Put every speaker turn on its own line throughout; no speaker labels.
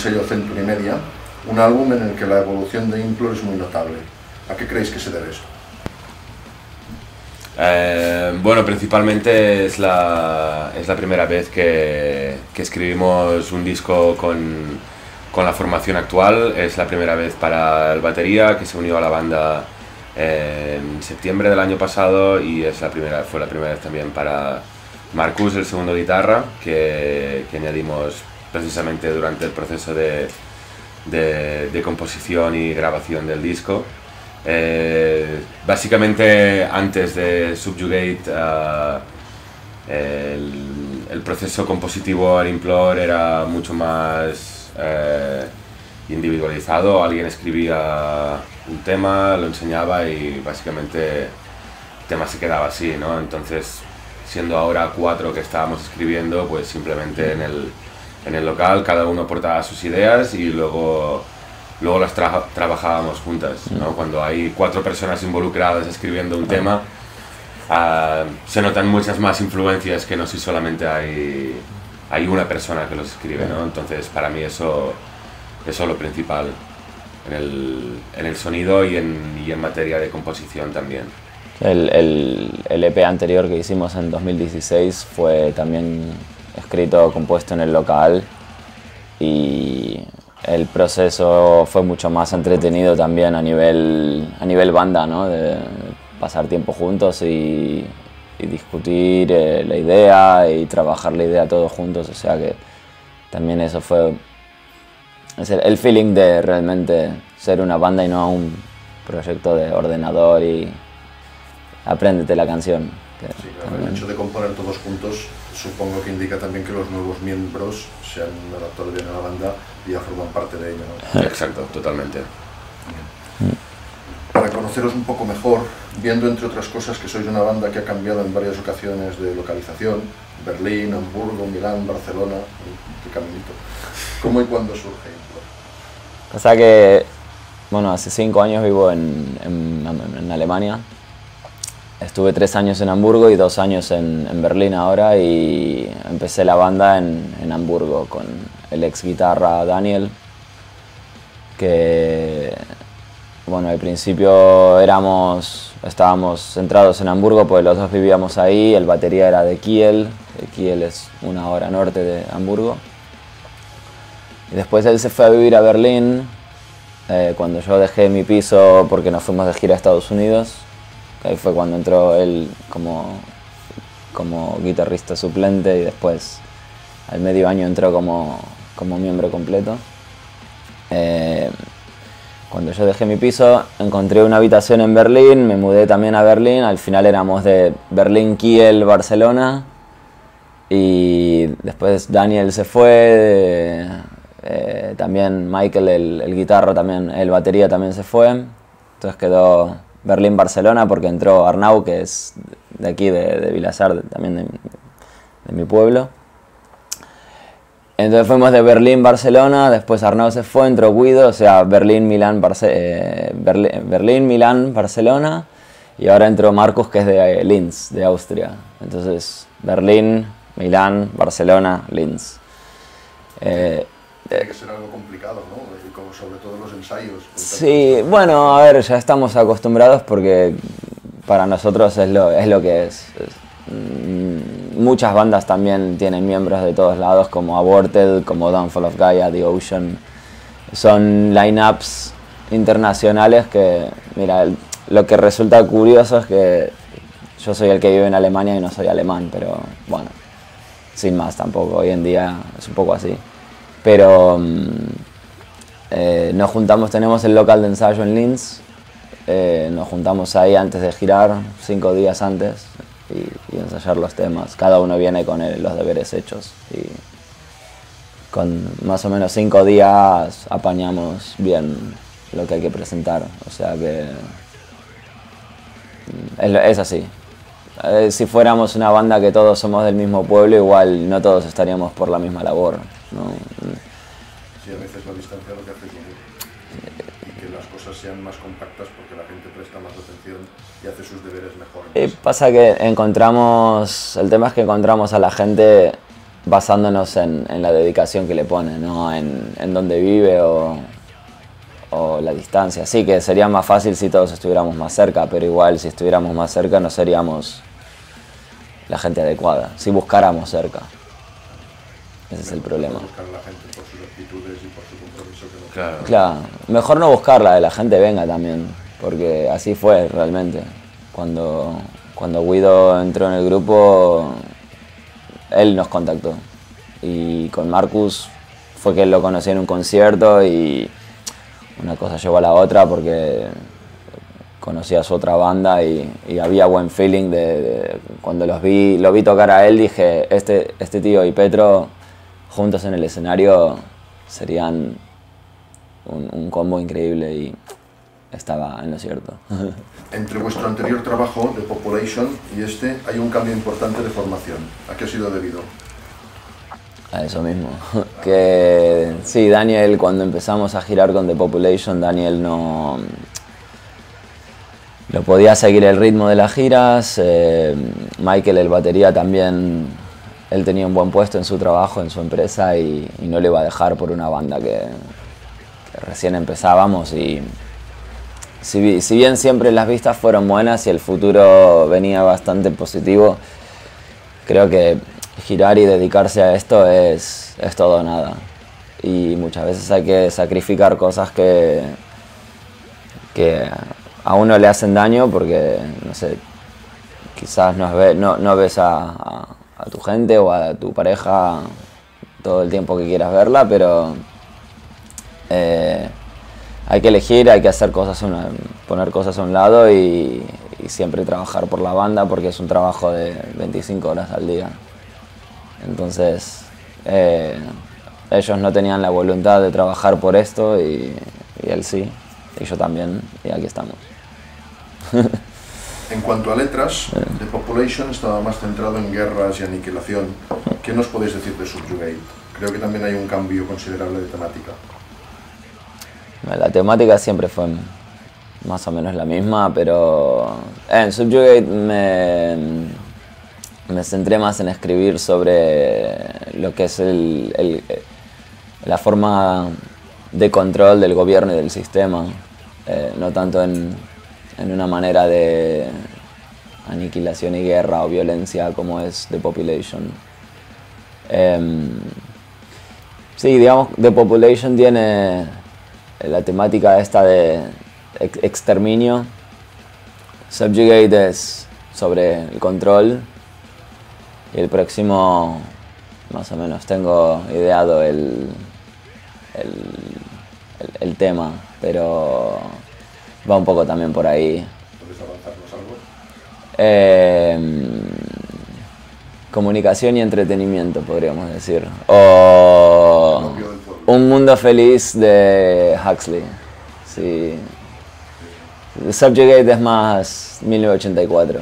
sello Century Media, un álbum en el que la evolución de Implore es muy notable. ¿A qué creéis que se debe esto?
Eh, bueno, principalmente es la, es la primera vez que, que escribimos un disco con, con, la formación actual. Es la primera vez para el batería que se unió a la banda en septiembre del año pasado y es la primera, fue la primera vez también para Marcus, el segundo guitarra, que, que añadimos precisamente durante el proceso de, de, composición y grabación del disco. Eh, básicamente antes de Subjugate el, el, proceso compositivo al Implore era mucho más eh, individualizado, alguien escribía un tema, lo enseñaba y básicamente el tema se quedaba así, ¿no? Entonces, siendo ahora cuatro que estábamos escribiendo, pues simplemente en el, en el local cada uno aportaba sus ideas y luego luego las tra trabajábamos juntas. ¿no? Cuando hay cuatro personas involucradas escribiendo un tema, uh, se notan muchas más influencias que no si solamente hay, hay una persona que los escribe. ¿no? Entonces, para mí eso, eso es lo principal en el, en el sonido y en, y en, materia de composición también.
El, el, el EP anterior que hicimos en 2016 fue también escrito, compuesto en el local y el proceso fue mucho más entretenido también a nivel, a nivel banda, ¿no? de pasar tiempo juntos y, discutir eh, la idea y trabajar la idea todos juntos, o sea que también eso fue es el, el, feeling de realmente ser una banda y no un proyecto de ordenador y apréndete la canción.
Sí, claro, el hecho de componer todos juntos supongo que indica también que los nuevos miembros se han adaptado bien a la banda y ya forman parte de ella. ¿no?
Exacto, totalmente.
Para conoceros un poco mejor, viendo entre otras cosas que sois una banda que ha cambiado en varias ocasiones de localización, Berlín, Hamburgo, Milán, Barcelona, qué caminito. ¿Cómo y cuándo surge
O sea que, bueno, hace cinco años vivo en, en, en Alemania, Estuve tres años en Hamburgo y dos años en, Berlín ahora y empecé la banda en, en, Hamburgo con el ex guitarra Daniel, que bueno, al principio éramos, estábamos centrados en Hamburgo porque los dos vivíamos ahí, el batería era de Kiel, Kiel es una hora norte de Hamburgo. Y después él se fue a vivir a Berlín, eh, cuando yo dejé mi piso porque nos fuimos de gira a Estados Unidos Ahí fue cuando entró él como, como guitarrista suplente y después al medio año entró como, como miembro completo. Eh, cuando yo dejé mi piso encontré una habitación en Berlín, me mudé también a Berlín, al final éramos de Berlín, Kiel, Barcelona. Y después Daniel se fue, eh, también Michael, el, el guitarro, también, el batería también se fue, entonces quedó Berlín-Barcelona porque entró Arnau, que es de aquí, de, de también de, mi pueblo. Entonces fuimos de Berlín-Barcelona, después Arnau se fue, entró Guido, o sea, Berlín-Milán, eh, Berlín, Milán, Barcelona, y ahora entró Marcos, que es de Linz, de Austria. Entonces, Berlín, Milán, Barcelona, Linz.
Eh, tiene que ser algo complicado, ¿no? Como sobre todo los ensayos.
Sí, bueno, a ver, ya estamos acostumbrados porque para nosotros es lo, es lo que es. Mm, muchas bandas también tienen miembros de todos lados, como Aborted, como Downfall of Gaia, The Ocean. Son lineups internacionales que, mira, lo que resulta curioso es que yo soy el que vive en Alemania y no soy alemán, pero bueno, sin más tampoco, hoy en día es un poco así pero eh, nos juntamos, tenemos el local de ensayo en Linz, eh, nos juntamos ahí antes de girar, cinco días antes, y, y ensayar los temas. Cada uno viene con los deberes hechos. Y con más o menos cinco días apañamos bien lo que hay que presentar. O sea que es, es así. Eh, si fuéramos una banda que todos somos del mismo pueblo, igual no todos estaríamos por la misma labor. ¿No?
Sí, a veces la distancia lo que hace es y que las cosas sean más compactas porque la gente presta más atención y hace sus deberes mejor.
Y pasa que encontramos, el tema es que encontramos a la gente basándonos en, la dedicación que le pone, no en, en dónde vive o, o la distancia. Sí que sería más fácil si todos estuviéramos más cerca, pero igual si estuviéramos más cerca no seríamos la gente adecuada, si buscáramos cerca. Ese es el problema.
Buscar la gente por sus actitudes y por su compromiso.
claro. claro, mejor no buscarla, de la gente venga también, porque así fue realmente. Cuando, cuando Guido entró en el grupo, él nos contactó. Y con Marcus fue que él lo conocí en un concierto y una cosa llevó a la otra porque conocía su otra banda y, había buen feeling de, cuando los vi, lo vi tocar a él dije este, este tío y Petro juntos en el escenario serían un, combo increíble y estaba en lo cierto.
Entre vuestro anterior trabajo de Population y este hay un cambio importante de formación. ¿A qué ha sido debido?
A eso mismo. Que sí, Daniel, cuando empezamos a girar con The Population, Daniel no. No podía seguir el ritmo de las giras. Eh, Michael, el batería, también. Él tenía un buen puesto en su trabajo, en su empresa, y, no le iba a dejar por una banda que, recién empezábamos. Y si, bien siempre las vistas fueron buenas y el futuro venía bastante positivo, creo que girar y dedicarse a esto es, es todo o nada. Y muchas veces hay que sacrificar cosas que, que a uno le hacen daño porque, no sé, quizás no, no, ves a, tu gente o a tu pareja todo el tiempo que quieras verla, pero eh, hay que elegir, hay que hacer cosas, poner cosas a un lado y, y siempre trabajar por la banda porque es un trabajo de 25 horas al día. Entonces, eh, ellos no tenían la voluntad de trabajar por esto y, él sí, y yo también, y aquí estamos.
en cuanto a letras, The Population estaba más centrado en guerras y aniquilación. ¿Qué nos podéis decir de Subjugate? Creo que también hay un cambio considerable de temática.
La temática siempre fue más o menos la misma, pero en Subjugate me me centré más en escribir sobre lo que es la forma de control del gobierno y del sistema, eh, no tanto en, una manera de aniquilación y guerra o violencia como es The Population. Em, sí, digamos, The Population tiene la temática esta de exterminio. Subjugate es sobre el control y el próximo, más o menos, tengo ideado el, el, tema, pero va un poco también por ahí.
¿Puedes avanzarnos algo?
Em, comunicación y entretenimiento, podríamos decir. O Un mundo feliz de Huxley. Sí. Subjugate es más 1984.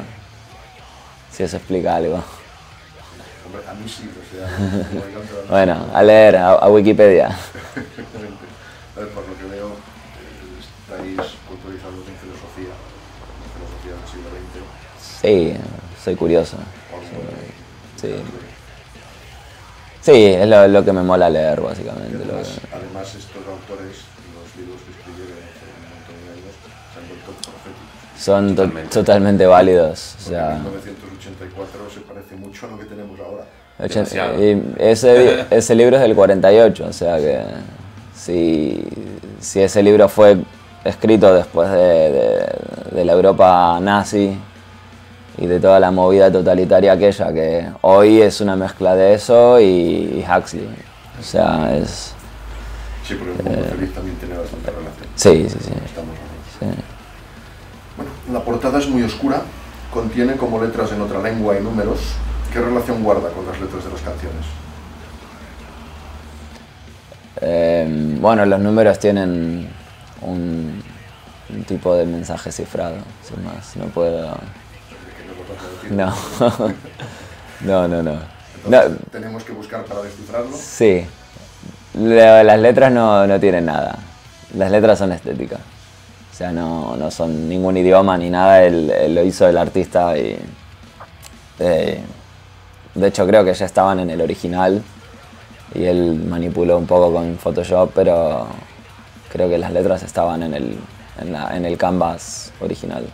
Si eso explica algo.
A mí sí, o sea,
bueno, a leer, a, Wikipedia.
a ver, por lo que veo, eh, estáis culturizados en filosofía, en filosofía del siglo XX.
Sí, soy curioso. Sí. Sí, es lo, que me mola leer, básicamente.
Además, además, estos autores, los libros que escribieron hace un montón de años, se han vuelto proféticos.
Son totalmente, totalmente válidos. O sea,
1984 se parece mucho a lo que tenemos ahora.
Y ese, ese libro es del 48, o sea que si, si ese libro fue escrito después de, de, la Europa nazi y de toda la movida totalitaria aquella, que hoy es una mezcla de eso y, Huxley. O sea, es...
Sí, porque el mundo eh, feliz también tiene bastante relación.
Sí, sí, sí. sí.
Bueno, la portada es muy oscura, contiene como letras en otra lengua y números. ¿Qué relación guarda con las letras de las canciones?
Em, bueno, los números tienen un, tipo de mensaje cifrado, sin más. No puedo. No. no, no, no.
¿Tenemos que buscar para descifrarlo?
Sí. Las letras no, no tienen nada. Las letras son estéticas. O sea, no, no son ningún idioma ni nada, él, lo hizo el artista y eh, de hecho creo que ya estaban en el original y él manipuló un poco con Photoshop, pero creo que las letras estaban en el, en, la- en el canvas original.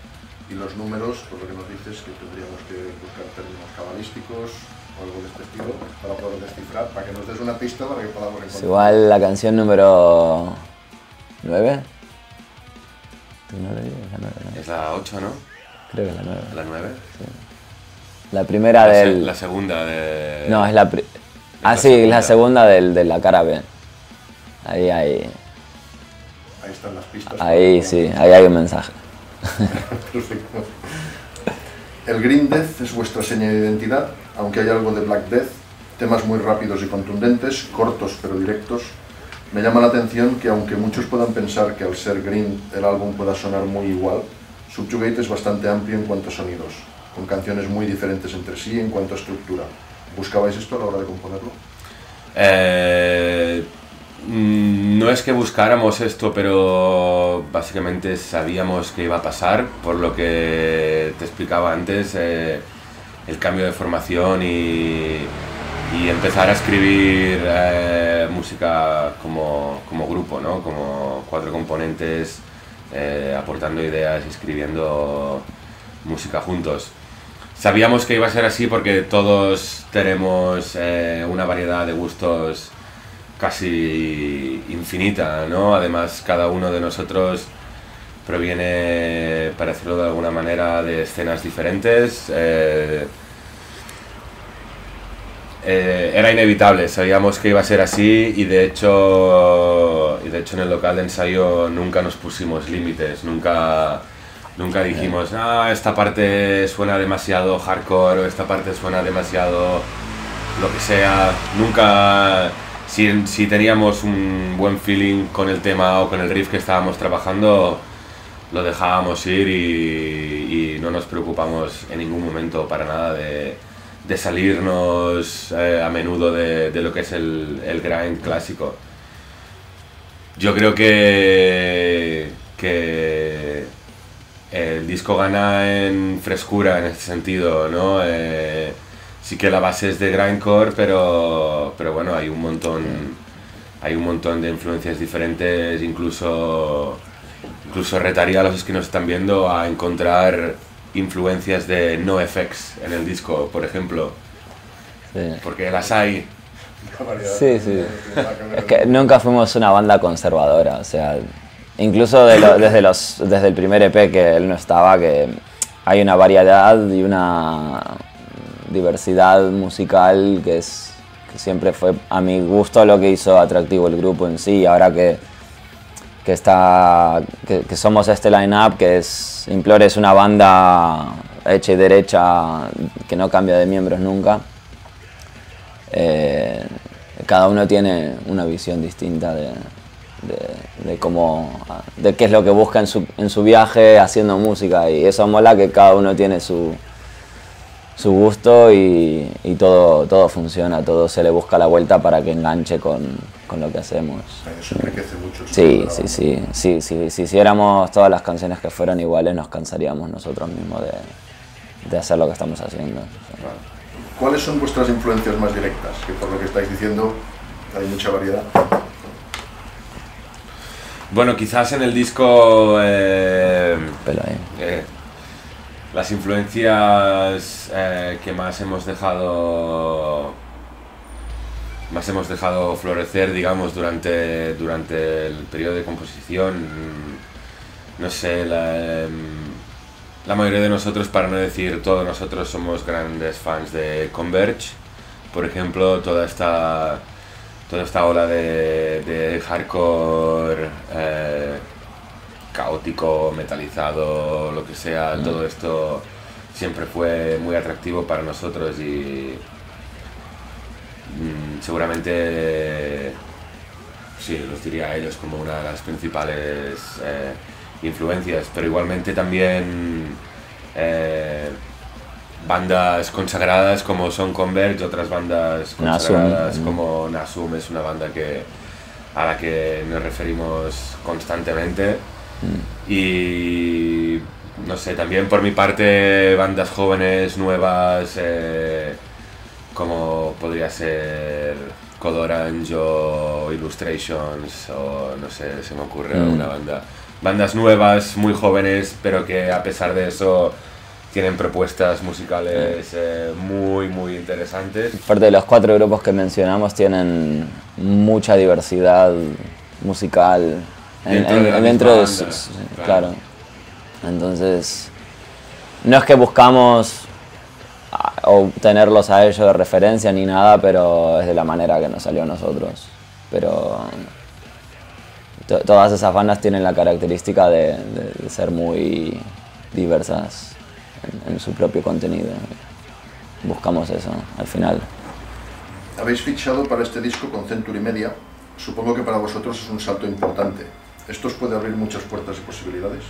Y los números, por lo que nos dices, que tendríamos que buscar términos cabalísticos o algo de este estilo para poder descifrar, para que nos des una pista para que podamos
Es
encontrar.
igual la canción número 9. ¿No lo digo? La nueve, ¿no?
Es la 8, ¿no?
Creo que es la 9.
La 9.
La primera
La, se-
del...
la segunda de...
No, es la... pri- Ah,
la
sí, es la
segunda.
segunda del, de la cara B. Ahí, ahí,
Ahí están las pistas.
ahí sí, ahí hay un mensaje.
Perfecto. El Green Death es vuestra seña de identidad, aunque hay algo de Black Death, temas muy rápidos y contundentes, cortos pero directos. Me llama la atención que aunque muchos puedan pensar que al ser Green el álbum pueda sonar muy igual, Subjugate es bastante amplio en cuanto a sonidos, con canciones muy diferentes entre sí en cuanto a estructura. ¿Buscabais esto a la hora de componerlo?
Eh, no es que buscáramos esto, pero básicamente sabíamos que iba a pasar, por lo que te explicaba antes, eh, el cambio de formación y, y empezar a escribir eh, música como, como grupo, ¿no? como cuatro componentes, eh, aportando ideas y escribiendo música juntos. Sabíamos que iba a ser así porque todos tenemos una variedad de gustos casi infinita, ¿no? Además, cada uno de nosotros proviene, para decirlo de alguna manera, de escenas diferentes. eh, eh, era inevitable, sabíamos que iba a ser así y de hecho, y de hecho en el local de ensayo nunca nos pusimos límites, nunca, nunca dijimos, ah, esta parte suena demasiado hardcore o esta parte suena demasiado lo que sea, nunca, si, teníamos un buen feeling con el tema o con el riff que estábamos trabajando, lo dejábamos ir y, no nos preocupamos en ningún momento para nada de, salirnos eh, a menudo de, lo que es el, el grind clásico. Yo creo que, que el disco gana en frescura en este sentido, ¿no? Eh, sí que la base es de grindcore, pero, pero bueno, hay un montón, hay un montón de influencias diferentes, incluso, incluso retaría a los que nos están viendo a encontrar influencias de NoFX en el disco, por ejemplo,
Sí.
porque las hay.
Sí, sí. Es que nunca fuimos una banda conservadora, o sea, incluso de lo- desde, los, desde el primer EP que él no estaba, que hay una variedad y una diversidad musical que, es, siempre fue a mi gusto lo que hizo atractivo el grupo en sí, ahora que, que, está, que, somos este line-up, que es Implore es una banda hecha y derecha que no cambia de miembros nunca. Eh, cada uno tiene una visión distinta de, de, de cómo, de qué es lo que busca en su, en su viaje haciendo música y eso mola que cada uno tiene su, su gusto y, y todo, todo funciona, todo se le busca la vuelta para que enganche con, con lo que hacemos.
Eso enriquece mucho el
Sí, sí, sí, sí, sí, Si hiciéramos todas las canciones que fueran iguales nos cansaríamos nosotros mismos de, de hacer lo que estamos haciendo.
¿Cuáles son vuestras influencias más directas? Que por lo que estáis diciendo hay mucha variedad.
Bueno, quizás en el disco eh,
Pero
eh, las influencias eh, que más hemos dejado más hemos dejado florecer, digamos, durante, durante el periodo de composición. mm, No sé, la, em, la mayoría de nosotros, para no decir todos nosotros, somos grandes fans de Converge. Por ejemplo, toda esta, toda esta ola de, de hardcore eh, caótico, metalizado, lo que sea, todo esto siempre fue muy atractivo para nosotros y mm, seguramente sí, los diría a ellos como una de las principales eh, influencias, pero igualmente también eh, bandas consagradas como son Converge, otras bandas consagradas
mm.
como Nasum es una banda que a la que nos referimos constantemente y no sé, también por mi parte bandas jóvenes, nuevas, eh, como podría ser Code Orange o Illustrations o no sé, se me ocurre
Mm.
una banda. Bandas nuevas, muy jóvenes, pero que a pesar de eso tienen propuestas musicales eh, muy, muy interesantes.
Aparte de los cuatro grupos que mencionamos, tienen mucha diversidad musical
Dentro
en-
de
dentro
claro.
claro. Entonces, no es que buscamos a- o tenerlos a ellos de referencia ni nada, pero es de la manera que nos salió a nosotros. Pero to- todas esas bandas tienen la característica de, de- de ser muy diversas en, en su propio contenido. Buscamos eso al final.
Habéis fichado para este disco con Century Media. Supongo que para vosotros es un salto importante. ¿Esto os puede abrir muchas puertas y posibilidades?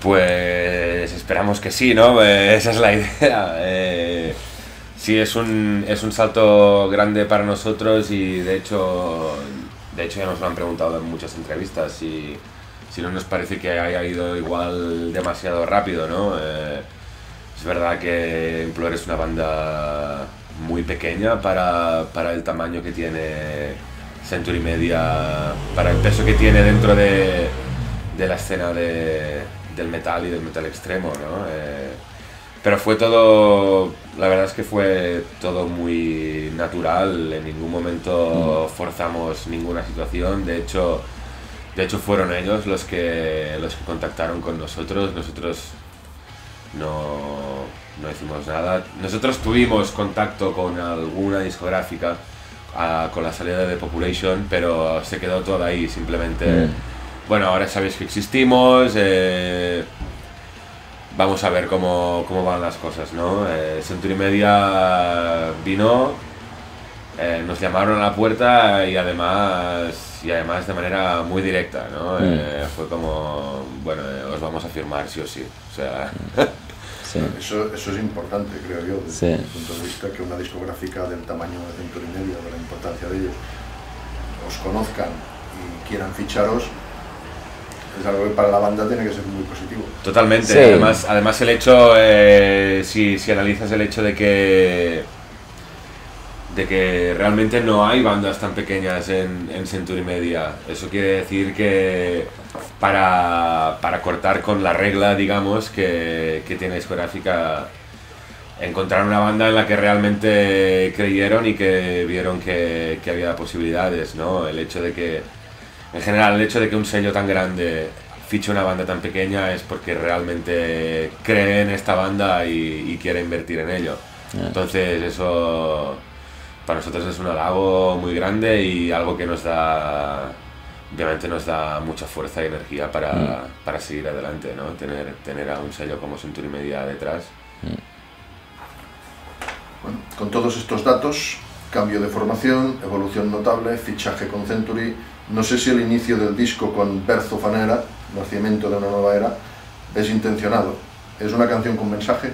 Pues esperamos que sí, ¿no? Eh, esa es la idea. Eh, sí, es un, es un salto grande para nosotros y de hecho, de hecho ya nos lo han preguntado en muchas entrevistas si, si no nos parece que haya ido igual demasiado rápido, ¿no? Eh, es verdad que Implore es una banda muy pequeña para, para el tamaño que tiene Century Media, para el peso que tiene dentro de, la escena de- del metal y del metal extremo, ¿no? Eh, pero fue todo, la verdad es que fue todo muy natural, en ningún momento forzamos ninguna situación, de hecho, de hecho fueron ellos los que, los que contactaron con nosotros, nosotros no, no hicimos nada. Nosotros tuvimos contacto con alguna discográfica ah, con la salida de Population, pero se quedó todo ahí, simplemente...
Mm.
Bueno, ahora sabéis que existimos, eh, vamos a ver cómo, cómo van las cosas, ¿no? Eh, Century Media vino, eh, nos llamaron a la puerta y además, y además de manera muy directa, ¿no?
Mm.
Eh, fue como, bueno, os vamos a firmar sí o sí. O sea,
Sí.
Eso, eso es importante, creo yo, desde
Sí.
mi punto de vista, que una discográfica del tamaño de Century Media, de la importancia de ellos, os conozcan y quieran ficharos, es algo que para la banda tiene que ser muy positivo.
Totalmente.
Sí.
Además, además el hecho, eh, si, si analizas el hecho de que de que realmente no hay bandas tan pequeñas en, en Century Media. Eso quiere decir que para, para cortar con la regla, digamos, que, que tiene discográfica, encontrar una banda en la que realmente creyeron y que vieron que, que había posibilidades, ¿no? El hecho de que, en general, el hecho de que un sello tan grande fiche una banda tan pequeña es porque realmente cree en esta banda y, y quiere invertir en ello. Entonces eso para nosotros es un halago muy grande y algo que nos da, obviamente nos da mucha fuerza y energía para, para seguir adelante, ¿no? Tener, tener a un sello como Century Media detrás.
Bueno, con todos estos datos, cambio de formación, evolución notable, fichaje con Century, no sé si el inicio del disco con Berzo Fanera, nacimiento de una nueva era, es intencionado. ¿Es una canción con mensaje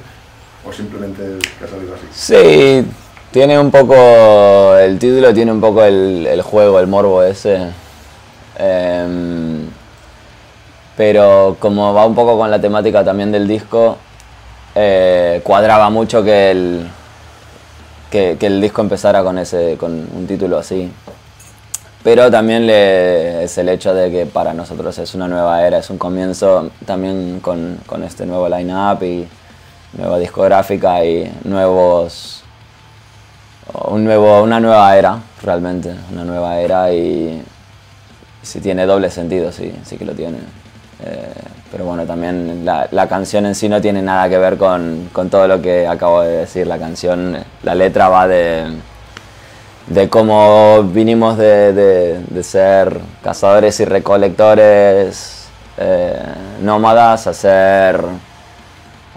o simplemente que ha salido así?
Sí, tiene un poco, el título tiene un poco el, juego, el morbo ese. Em, pero como va un poco con la temática también del disco, eh, cuadraba mucho que el, que, que el disco empezara con, ese, con un título así. Pero también le- es el hecho de que para nosotros es una nueva era, es un comienzo también con, con este nuevo line-up y nueva discográfica y nuevos un nuevo, una nueva era, realmente, una nueva era y si tiene doble sentido, sí, sí que lo tiene. Eh, pero bueno, también la, la canción en sí no tiene nada que ver con, con todo lo que acabo de decir. La canción, la letra va de, de cómo vinimos de, de- de ser cazadores y recolectores eh, nómadas a ser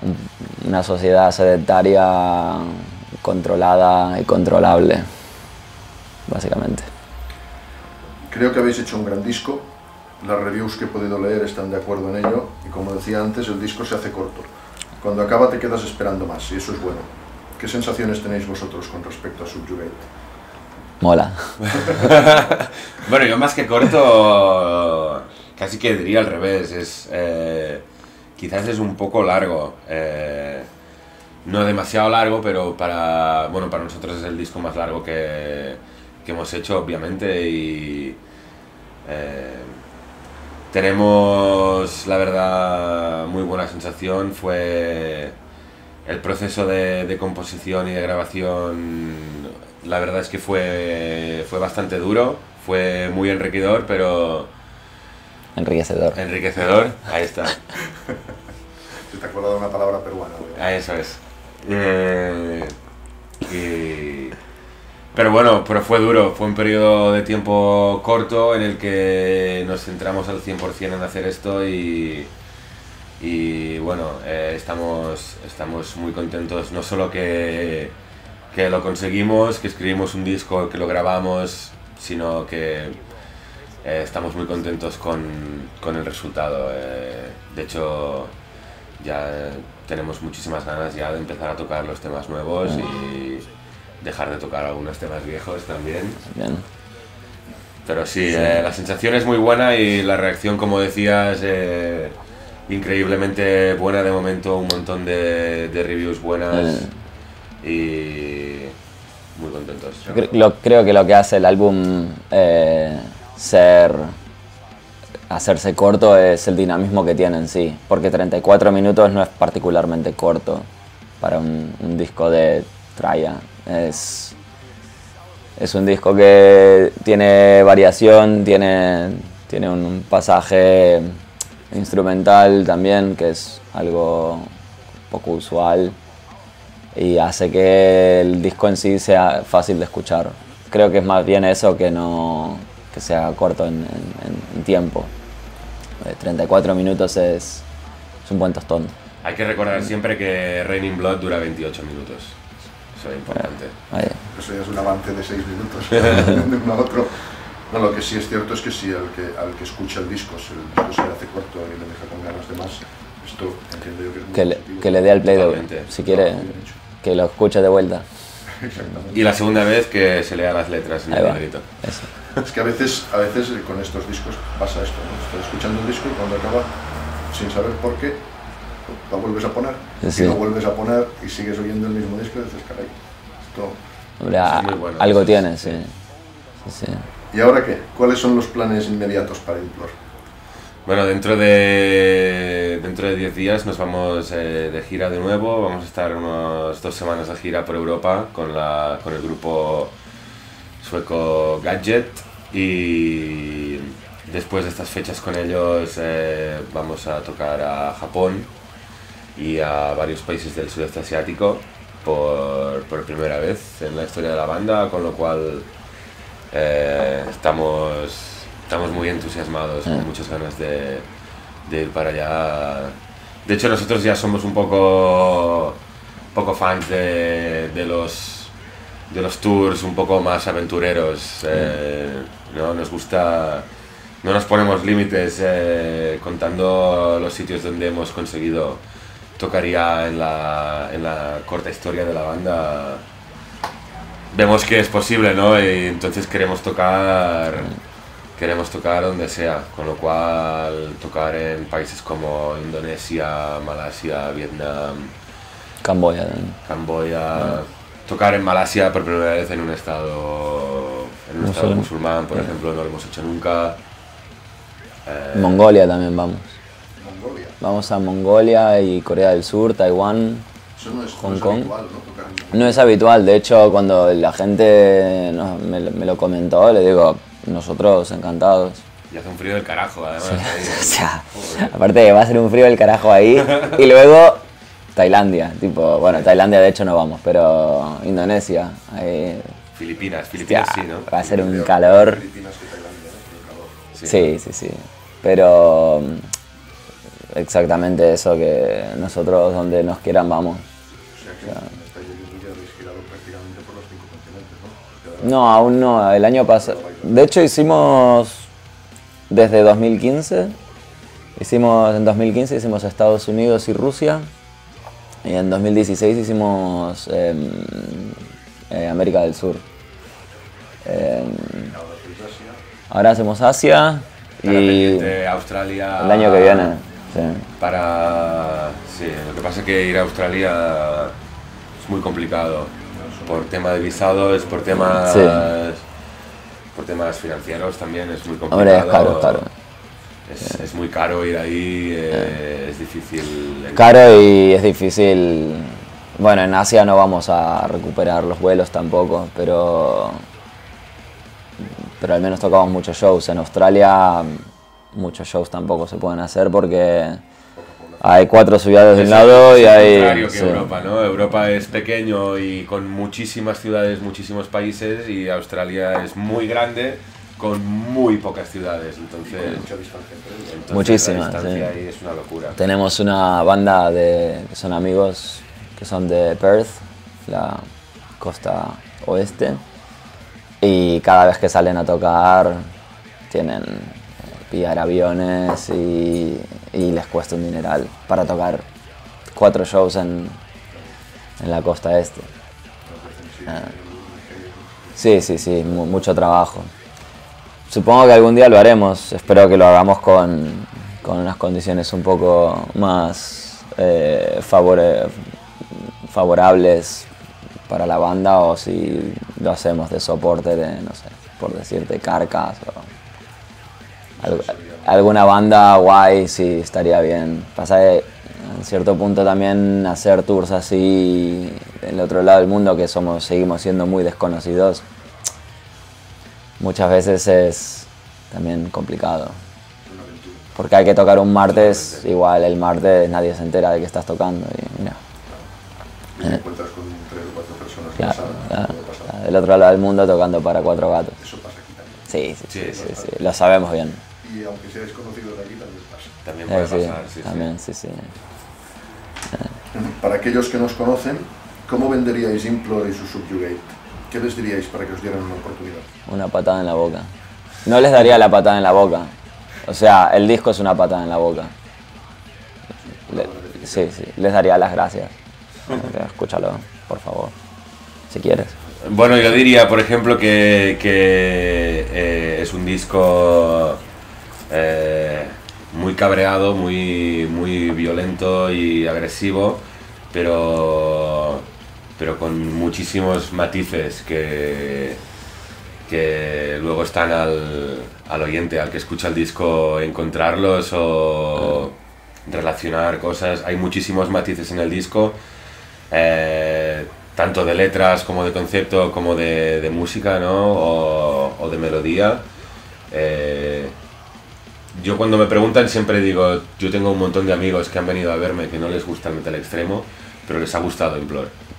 un- una sociedad sedentaria controlada y controlable, básicamente.
Creo que habéis hecho un gran disco. Las reviews que he podido leer están de acuerdo en ello. Y como decía antes, el disco se hace corto. Cuando acaba te quedas esperando más y eso es bueno. ¿Qué sensaciones tenéis vosotros con respecto a Subjugate?
Mola.
Bueno, yo más que corto, casi que diría al revés. Es, eh, quizás es un poco largo. eh, no demasiado largo, pero para, bueno, para nosotros es el disco más largo que, que hemos hecho, obviamente, y eh, tenemos, la verdad, muy buena sensación. Fue el proceso de, de composición y de grabación, la verdad es que fue, fue bastante duro, fue muy enriquecedor, pero...
Enriquecedor.
Enriquecedor, ahí está.
Se te acuerdas de una palabra peruana.
Ah, eso es. Eh, Pero bueno, pero fue duro, fue un periodo de tiempo corto en el que nos centramos al 100% en hacer esto y, y bueno, eh, estamos, estamos muy contentos, no solo que, que lo conseguimos, que escribimos un disco, que lo grabamos, sino que eh, estamos muy contentos con, con el resultado. de hecho, ya tenemos muchísimas ganas ya de empezar a tocar los temas nuevos y dejar de tocar algunos temas viejos también.
Bien.
Pero sí, eh, la sensación es muy buena y la reacción, como decías, eh, increíblemente buena de momento, un montón de, de reviews buenas y muy contentos.
Lo- creo que lo que hace el álbum eh, ser hacerse corto es el dinamismo que tiene en sí, porque 34 minutos no es particularmente corto para un, disco de Traya. Es, un disco que tiene variación, tiene, tiene un pasaje instrumental también, que es algo poco usual y hace que el disco en sí sea fácil de escuchar. Creo que es más bien eso que no que sea corto en tiempo. Eh, 34 minutos es, es un buen tostón.
Hay que recordar siempre que Raining Blood dura 28 minutos. Eso es importante.
Ahí.
Eso ya es un avance de seis minutos de uno a otro. No, lo que sí es cierto es que si al que, al que escucha el disco, si el disco se le hace corto y le deja con ganas de más, esto entiendo yo que es muy
Que, le, que le dé al play de
Totalmente.
si quiere, que lo escuche de vuelta.
Exactamente.
Y la segunda vez que se lea las letras en
Ahí
el
va. Eso.
Es que a veces, a veces eh, con estos discos pasa esto, ¿no? Estás escuchando un disco y cuando acaba, sin saber por qué, lo vuelves a poner,
Sí,
y lo vuelves a poner y sigues oyendo el mismo disco y dices, caray, esto...
Hombre,
bueno,
algo tiene,
sí.
sí. Sí, sí.
¿Y ahora qué? ¿Cuáles son los planes inmediatos para Implor?
Bueno, dentro de dentro de 10 días nos vamos eh, de gira de nuevo. Vamos a estar unas dos semanas de gira por Europa con, la, con el grupo sueco Gadget. Y después de estas fechas con ellos eh, vamos a tocar a Japón y a varios países del sudeste asiático por, por primera vez en la historia de la banda, con lo cual eh, estamos, estamos muy entusiasmados, con muchas ganas de, de ir para allá. De hecho, nosotros ya somos un poco, poco fans de, de los, de los tours un poco más aventureros. eh, ¿no? Nos gusta, no nos ponemos límites eh, contando los sitios donde hemos conseguido tocar ya en la, en la corta historia de la banda vemos que es posible, ¿no? Y entonces queremos tocar, queremos tocar donde sea, con lo cual tocar en países como Indonesia, Malasia, Vietnam,
Camboya.
Camboya, tocar en Malasia por primera vez en un estado, en un estado
Musulmán.
por ejemplo, no lo hemos hecho nunca. Eh,
Mongolia también vamos.
Mongolia.
Vamos a Mongolia y Corea del Sur, Taiwán.
Eso no es, no
Hong
es
Kong.
habitual, ¿no?
Es habitual, de hecho cuando la gente me, lo- me lo comentó, le digo, nosotros encantados.
y hace un frío del carajo, además. ahí.
O sea, aparte va a ser un frío del carajo ahí. Y luego Tailandia, tipo, bueno, Tailandia de hecho no vamos, pero Indonesia, ahí,
Filipinas,
hostia,
Filipinas sí, ¿no?
va a ser un calor.
Filipinas que Tailandia, ¿eh? Un calor.
Sí, sí, sí. Pero mm, exactamente eso que nosotros donde nos quieran vamos.
O sea que prácticamente por los cinco continentes, ¿no?
No, aún no. El año pasado. De hecho, hicimos desde 2015. Hicimos en 2015 hicimos Estados Unidos y Rusia. Y en 2016 hicimos em, eh, América del Sur. Em,
Ahora
hacemos Asia y
Australia.
el año que viene. sí.
Para. Sí, lo que pasa es que ir a Australia es muy complicado. Por tema de visados, por temas,
Sí.
por temas financieros también es muy complicado.
Hombre, es caro, caro.
Es, es muy caro ir ahí, eh, es difícil.
Caro y es difícil. Bueno, en Asia no vamos a recuperar los vuelos tampoco, pero. Pero al menos tocamos muchos shows. En Australia, muchos shows tampoco se pueden hacer porque hay cuatro ciudades de un lado y hay.
contrario que
sí.
Europa, ¿no? Europa es pequeño y con muchísimas ciudades, muchísimos países y Australia es muy grande con muy pocas ciudades, entonces,
ellos.
entonces
Muchísimas, sí.
ahí es una locura.
Tenemos una banda de, que son amigos que son de Perth, la costa oeste, y cada vez que salen a tocar tienen eh, pillar aviones y, y les cuesta un dineral para tocar cuatro shows en, en la costa este. Ah. Sí, sí, sí, mu- mucho trabajo. Supongo que algún día lo haremos, espero que lo hagamos con, con unas condiciones un poco más eh, favorables para la banda o si lo hacemos de soporte de, no sé, por decirte, Carcas o al- alguna banda guay, sí, estaría bien. Pasa que en cierto punto también hacer tours así del otro lado del mundo, que somos, seguimos siendo muy desconocidos, muchas veces es también complicado. Porque hay que tocar un martes, igual el martes nadie se entera de que estás tocando. Y mira,
Y te encuentras con tres o cuatro personas que
claro,
saben
claro, del otro lado del mundo tocando para cuatro gatos.
Eso pasa aquí también.
Sí, sí, sí,
Sí,
sí, sí, lo sabemos bien.
Y aunque seáis conocidos de aquí, también pasa.
También
Eh,
puede
sí,
pasar, sí, sí.
también, sí, sí.
Para aquellos que nos conocen, ¿cómo venderíais Implore y su Subjugate? ¿Qué les diríais para que os dieran una oportunidad?
Una patada en la boca. No les daría la patada en la boca. O sea, el disco es una patada en la boca. Le- sí, sí, les daría las gracias. Escúchalo, por favor, si quieres.
Bueno, yo diría, por ejemplo, que, que, eh, es un disco eh, muy cabreado, muy, muy violento y agresivo, pero, pero con muchísimos matices que, que luego están al, al oyente, al que escucha el disco, encontrarlos o relacionar cosas. Hay muchísimos matices en el disco. eh, tanto de letras como de concepto como de, música ¿no? o, o de melodía. Eh, yo cuando me preguntan siempre digo, yo tengo un montón de amigos que han venido a verme que no les gusta el metal extremo, pero les ha gustado Implore.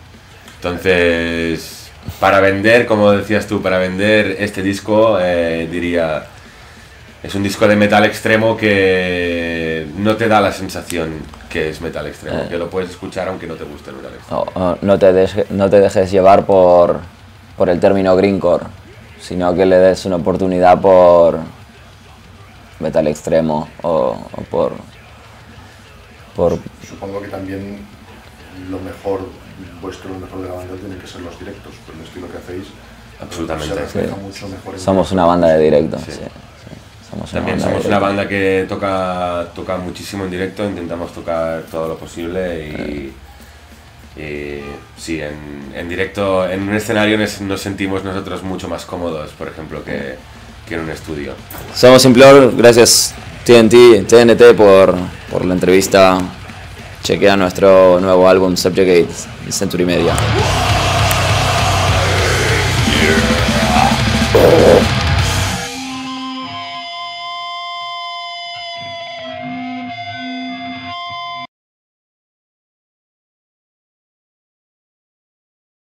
Entonces, para vender, como decías tú, para vender este disco, eh, diría, es un disco de metal extremo que no te da la sensación que es metal extremo,
Eh.
que lo puedes escuchar aunque no te guste el metal extremo.
O- o no, te deje- no te dejes llevar por, por el término greencore, sino que le des una oportunidad por metal extremo o, o por, por
Supongo que también lo mejor vuestro, lo mejor de la banda tienen que ser los directos, por el estilo que hacéis.
Absolutamente.
Se refleja
Sí.
mucho mejor en
somos una banda de directo. sí,
Sí.
Somos una
También
banda
somos una banda que toca, toca muchísimo en directo, intentamos tocar todo lo posible y, y sí, en, en directo, en un escenario nos, nos sentimos nosotros mucho más cómodos, por ejemplo, que, que en un estudio.
Somos Implore, gracias TNT, TNT por, por la entrevista. Chequea nuestro nuevo álbum Subjugate, en Century Media.